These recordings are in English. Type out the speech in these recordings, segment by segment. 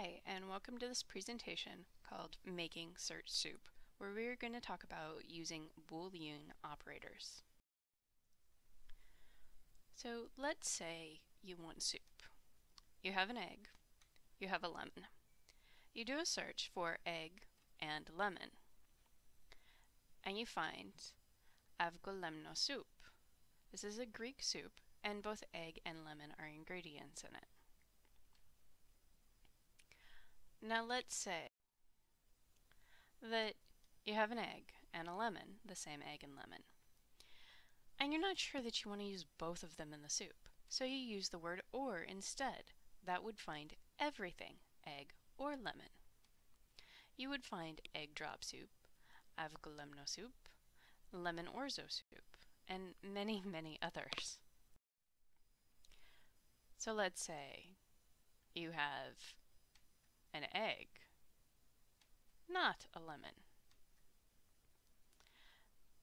Hi, and welcome to this presentation called Making Search Soup, where we're going to talk about using Boolean operators. So let's say you want soup. You have an egg, you have a lemon. You do a search for egg and lemon, and you find avgolemono soup. This is a Greek soup, and both egg and lemon are ingredients in it. Now let's say that you have an egg and a lemon, the same egg and lemon, and you're not sure that you want to use both of them in the soup, so you use the word or instead. That would find everything, egg or lemon. You would find egg drop soup, avgolemono soup, lemon orzo soup, and many, many others. So let's say you have an egg, not a lemon.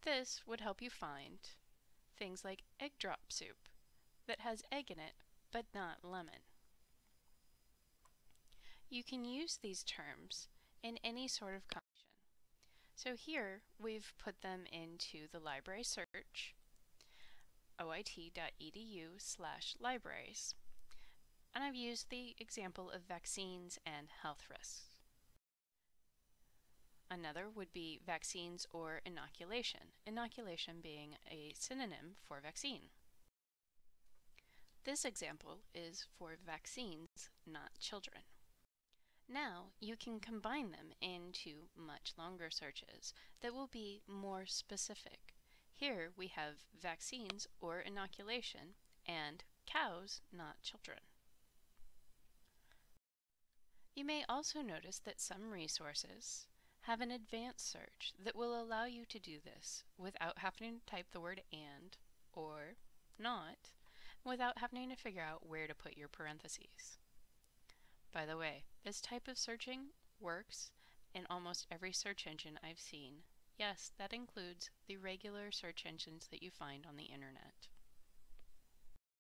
This would help you find things like egg drop soup that has egg in it but not lemon. You can use these terms in any sort of combination. So here we've put them into the library search oit.edu slash libraries and I've used the example of vaccines and health risks. Another would be vaccines or inoculation, inoculation being a synonym for vaccine. This example is for vaccines, not children. Now you can combine them into much longer searches that will be more specific. Here we have vaccines or inoculation and cows, not children. You may also notice that some resources have an advanced search that will allow you to do this without having to type the word and or not, without having to figure out where to put your parentheses. By the way, this type of searching works in almost every search engine I've seen. Yes, that includes the regular search engines that you find on the internet.